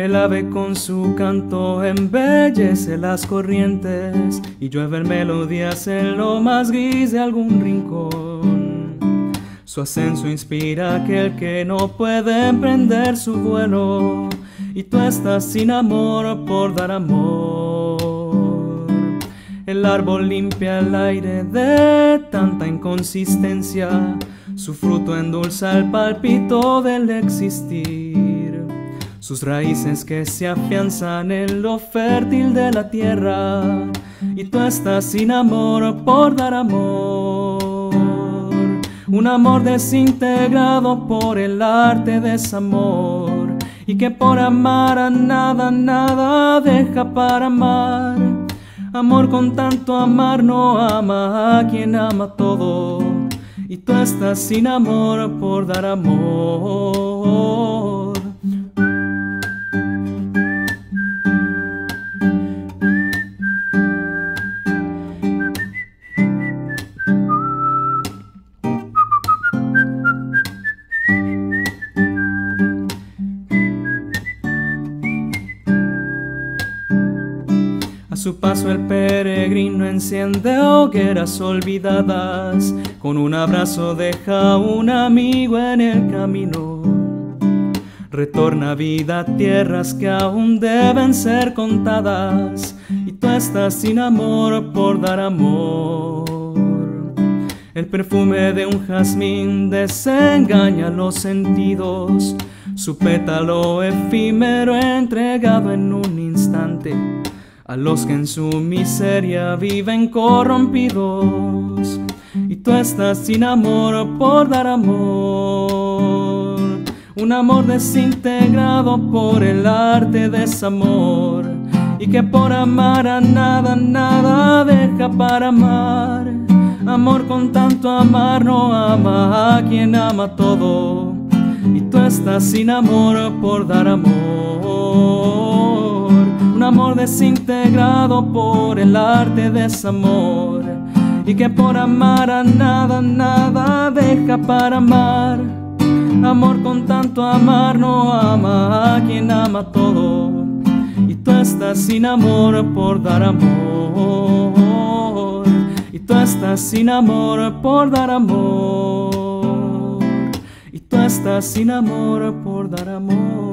El ave con su canto embellece las corrientes y llueven melodías en lo más gris de algún rincón. Su ascenso inspira a aquel que no puede emprender su vuelo y tú estás sin amor por dar amor. El árbol limpia el aire de tanta inconsistencia, su fruto endulza el palpito del existir. Sus raíces que se afianzan en lo fértil de la tierra, y tú estás sin amor por dar amor. Un amor desintegrado por el arte de desamor y que por amar a nada, nada deja para amar. Amor con tanto amar no ama a quien ama todo. Y tú estás sin amor por dar amor. Su paso el peregrino enciende hogueras olvidadas, con un abrazo deja un amigo en el camino. Retorna vida a tierras que aún deben ser contadas, y tú estás sin amor por dar amor. El perfume de un jazmín desengaña los sentidos, su pétalo efímero entregado en un instante a los que en su miseria viven corrompidos. Y tú estás sin amor por dar amor, un amor desintegrado por el arte de desamor. Y que por amar a nada, nada deja para amar. Amor con tanto amar no ama a quien ama todo. Y tú estás sin amor por dar amor desintegrado por el arte de desamor y que por amar a nada, nada deja para amar. Amor con tanto amar no ama a quien ama todo y tú estás sin amor por dar amor y tú estás sin amor por dar amor y tú estás sin amor por dar amor.